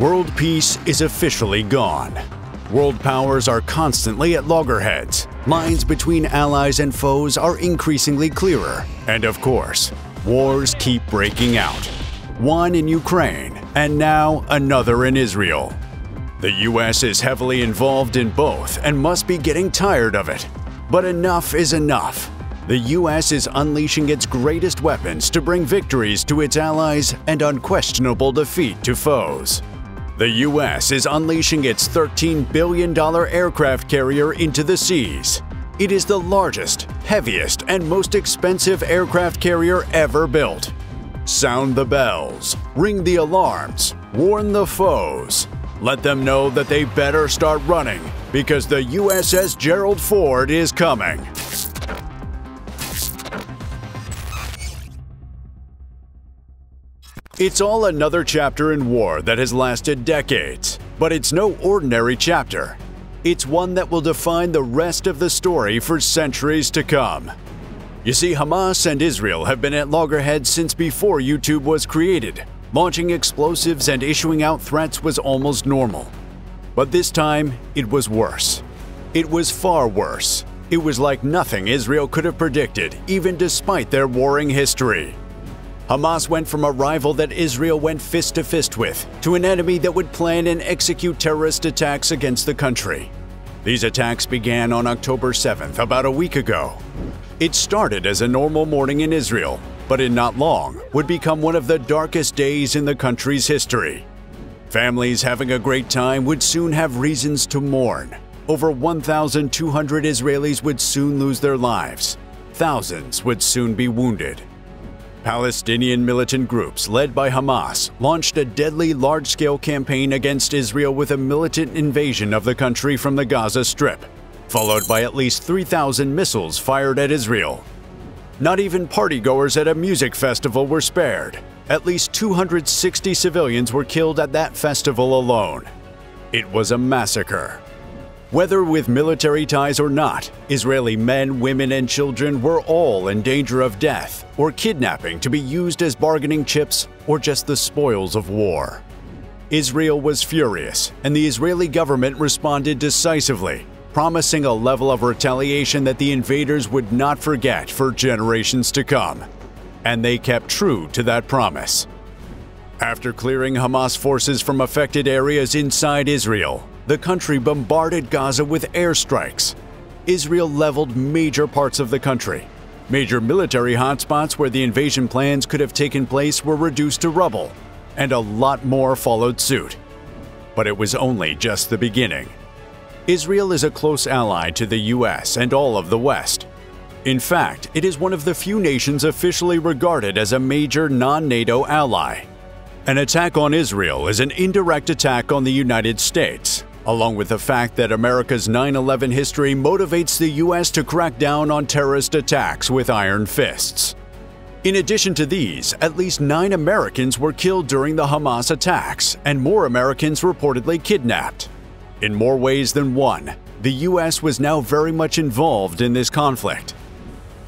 World peace is officially gone. World powers are constantly at loggerheads. Lines between allies and foes are increasingly clearer. And of course, wars keep breaking out. One in Ukraine, and now another in Israel. The US is heavily involved in both and must be getting tired of it. But enough is enough. The US is unleashing its greatest weapons to bring victories to its allies and unquestionable defeat to foes. The US is unleashing its $13 billion aircraft carrier into the seas. It is the largest, heaviest, and most expensive aircraft carrier ever built. Sound the bells, ring the alarms, warn the foes. Let them know that they better start running because the USS Gerald Ford is coming. It's all another chapter in war that has lasted decades, but it's no ordinary chapter. It's one that will define the rest of the story for centuries to come. You see, Hamas and Israel have been at loggerheads since before YouTube was created. Launching explosives and issuing out threats was almost normal. But this time, it was worse. It was far worse. It was like nothing Israel could have predicted, even despite their warring history. Hamas went from a rival that Israel went fist to fist with to an enemy that would plan and execute terrorist attacks against the country. These attacks began on October 7th, about a week ago. It started as a normal morning in Israel, but in not long would become one of the darkest days in the country's history. Families having a great time would soon have reasons to mourn. Over 1,200 Israelis would soon lose their lives. Thousands would soon be wounded. Palestinian militant groups led by Hamas launched a deadly large scale campaign against Israel with a militant invasion of the country from the Gaza Strip, followed by at least 3,000 missiles fired at Israel. Not even partygoers at a music festival were spared. At least 260 civilians were killed at that festival alone. It was a massacre. Whether with military ties or not, Israeli men, women, and children were all in danger of death or kidnapping to be used as bargaining chips or just the spoils of war. Israel was furious, and the Israeli government responded decisively, promising a level of retaliation that the invaders would not forget for generations to come. And they kept true to that promise. After clearing Hamas forces from affected areas inside Israel, the country bombarded Gaza with airstrikes. Israel leveled major parts of the country. Major military hotspots where the invasion plans could have taken place were reduced to rubble, and a lot more followed suit. But it was only just the beginning. Israel is a close ally to the US and all of the West. In fact, it is one of the few nations officially regarded as a major non NATO ally. An attack on Israel is an indirect attack on the United States, along with the fact that America's 9 11 history motivates the U.S. to crack down on terrorist attacks with iron fists. In addition to these, at least nine Americans were killed during the Hamas attacks, and more Americans reportedly kidnapped. In more ways than one, the U.S. was now very much involved in this conflict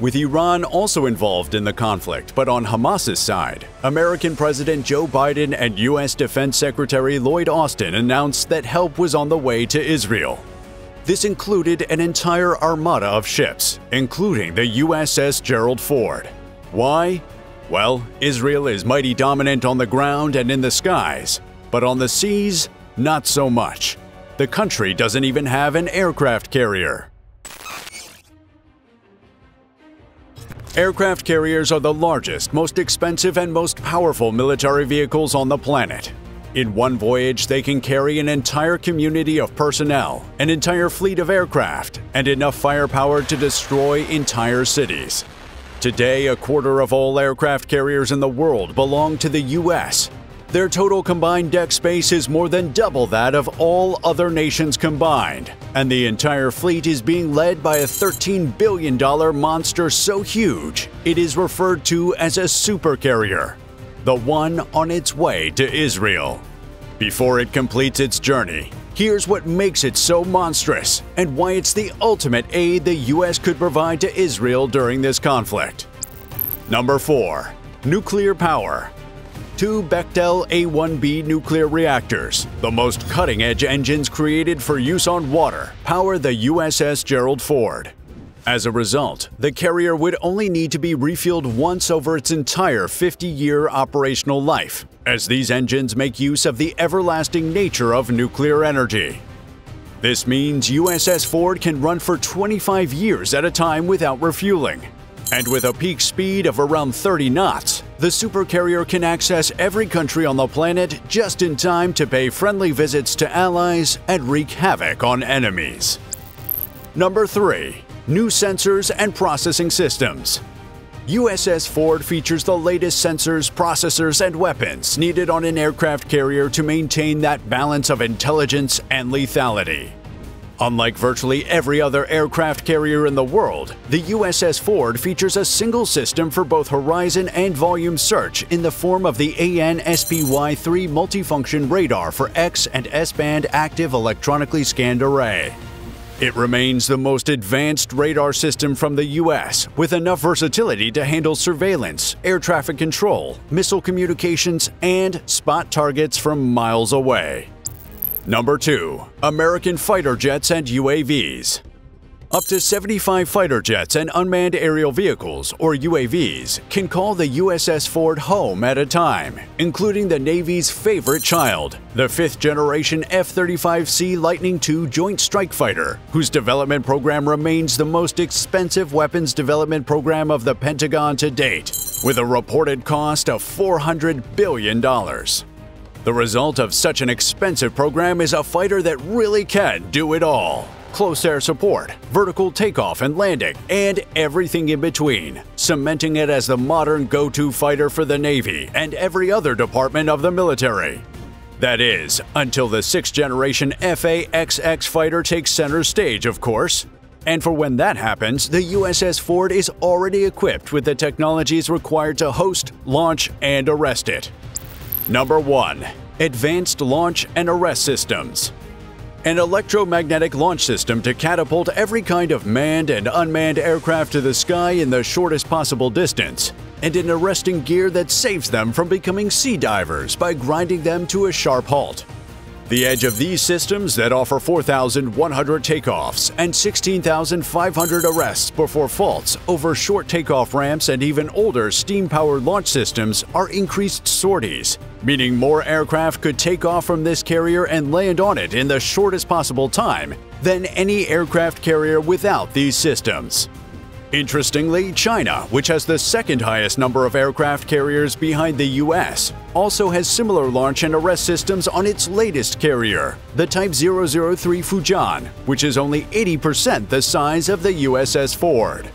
with Iran also involved in the conflict, but on Hamas's side. American President Joe Biden and U.S. Defense Secretary Lloyd Austin announced that help was on the way to Israel. This included an entire armada of ships, including the USS Gerald Ford. Why? Well, Israel is mighty dominant on the ground and in the skies, but on the seas, not so much. The country doesn't even have an aircraft carrier. Aircraft carriers are the largest, most expensive, and most powerful military vehicles on the planet. In one voyage, they can carry an entire community of personnel, an entire fleet of aircraft, and enough firepower to destroy entire cities. Today, a quarter of all aircraft carriers in the world belong to the U.S., their total combined deck space is more than double that of all other nations combined, and the entire fleet is being led by a $13 billion monster so huge it is referred to as a supercarrier, the one on its way to Israel. Before it completes its journey, here's what makes it so monstrous and why it's the ultimate aid the US could provide to Israel during this conflict. Number 4. Nuclear Power two Bechtel A1B nuclear reactors, the most cutting edge engines created for use on water, power the USS Gerald Ford. As a result, the carrier would only need to be refueled once over its entire 50 year operational life, as these engines make use of the everlasting nature of nuclear energy. This means USS Ford can run for 25 years at a time without refueling. And with a peak speed of around 30 knots, the supercarrier can access every country on the planet just in time to pay friendly visits to allies and wreak havoc on enemies. Number 3 new sensors and processing systems. USS Ford features the latest sensors, processors, and weapons needed on an aircraft carrier to maintain that balance of intelligence and lethality. Unlike virtually every other aircraft carrier in the world, the USS Ford features a single system for both horizon and volume search in the form of the AN-SPY-3 multifunction radar for X and S-band active electronically scanned array. It remains the most advanced radar system from the US, with enough versatility to handle surveillance, air traffic control, missile communications, and spot targets from miles away. Number 2. American Fighter Jets and UAVs up to 75 fighter jets and unmanned aerial vehicles, or UAVs, can call the USS Ford home at a time, including the Navy's favorite child, the fifth generation F 35C Lightning II Joint Strike Fighter, whose development program remains the most expensive weapons development program of the Pentagon to date, with a reported cost of $400 billion. The result of such an expensive program is a fighter that really can do it all close air support, vertical takeoff and landing, and everything in between, cementing it as the modern go-to fighter for the Navy and every other department of the military. That is, until the sixth generation FA-XX fighter takes center stage, of course. And for when that happens, the USS Ford is already equipped with the technologies required to host, launch, and arrest it. Number 1. Advanced Launch and Arrest Systems an electromagnetic launch system to catapult every kind of manned and unmanned aircraft to the sky in the shortest possible distance, and an arresting gear that saves them from becoming sea divers by grinding them to a sharp halt. The edge of these systems that offer 4,100 takeoffs and 16,500 arrests before faults over short takeoff ramps and even older steam-powered launch systems are increased sorties, meaning more aircraft could take off from this carrier and land on it in the shortest possible time than any aircraft carrier without these systems. Interestingly, China, which has the second highest number of aircraft carriers behind the US, also has similar launch and arrest systems on its latest carrier, the Type 003 Fujian, which is only 80% the size of the USS Ford.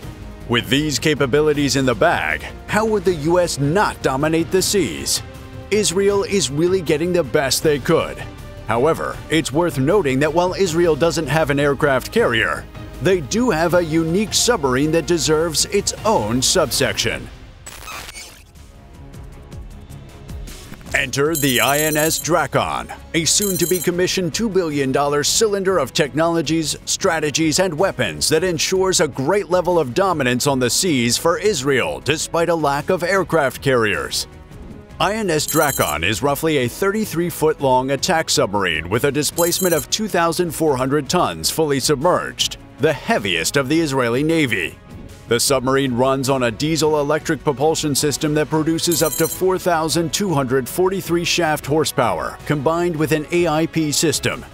With these capabilities in the bag, how would the US not dominate the seas? Israel is really getting the best they could. However, it's worth noting that while Israel doesn't have an aircraft carrier, they do have a unique submarine that deserves its own subsection. Enter the INS Drakon, a soon-to-be commissioned $2 billion cylinder of technologies, strategies, and weapons that ensures a great level of dominance on the seas for Israel despite a lack of aircraft carriers. INS Drakon is roughly a 33-foot-long attack submarine with a displacement of 2,400 tons fully submerged the heaviest of the Israeli Navy. The submarine runs on a diesel-electric propulsion system that produces up to 4,243 shaft horsepower, combined with an AIP system.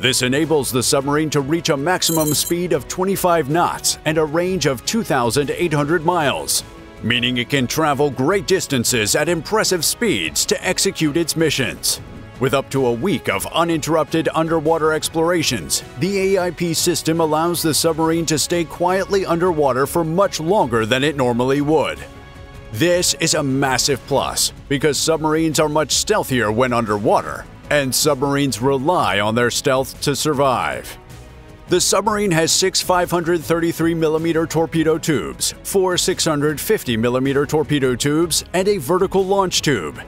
This enables the submarine to reach a maximum speed of 25 knots and a range of 2,800 miles, meaning it can travel great distances at impressive speeds to execute its missions. With up to a week of uninterrupted underwater explorations, the AIP system allows the submarine to stay quietly underwater for much longer than it normally would. This is a massive plus because submarines are much stealthier when underwater, and submarines rely on their stealth to survive. The submarine has six 533mm torpedo tubes, four 650mm torpedo tubes, and a vertical launch tube,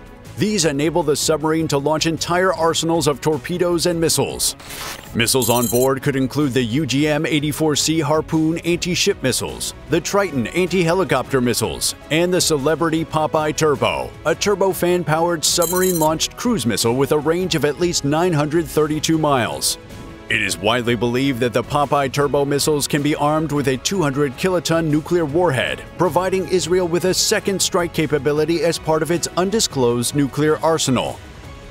These enable the submarine to launch entire arsenals of torpedoes and missiles. Missiles on board could include the UGM-84C Harpoon anti-ship missiles, the Triton anti-helicopter missiles, and the Celebrity Popeye Turbo, a turbofan-powered submarine-launched cruise missile with a range of at least 932 miles. It is widely believed that the Popeye turbo missiles can be armed with a 200 kiloton nuclear warhead, providing Israel with a second strike capability as part of its undisclosed nuclear arsenal.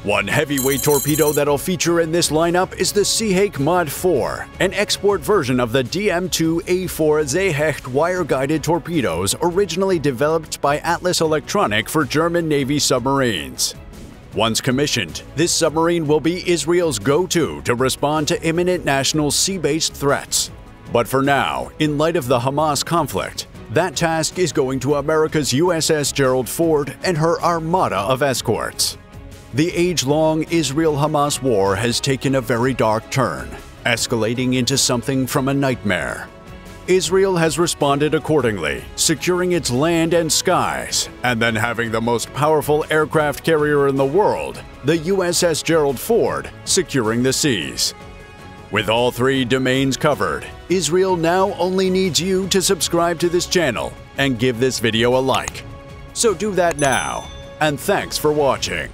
One heavyweight torpedo that'll feature in this lineup is the SeaHake Mod 4, an export version of the DM2A4 Seehecht wire-guided torpedoes originally developed by Atlas Elektronik for German Navy submarines. Once commissioned, this submarine will be Israel's go-to to respond to imminent national sea-based threats. But for now, in light of the Hamas conflict, that task is going to America's USS Gerald Ford and her armada of escorts. The age-long Israel-Hamas war has taken a very dark turn, escalating into something from a nightmare. Israel has responded accordingly, securing its land and skies, and then having the most powerful aircraft carrier in the world, the USS Gerald Ford, securing the seas. With all three domains covered, Israel now only needs you to subscribe to this channel and give this video a like. So do that now, and thanks for watching.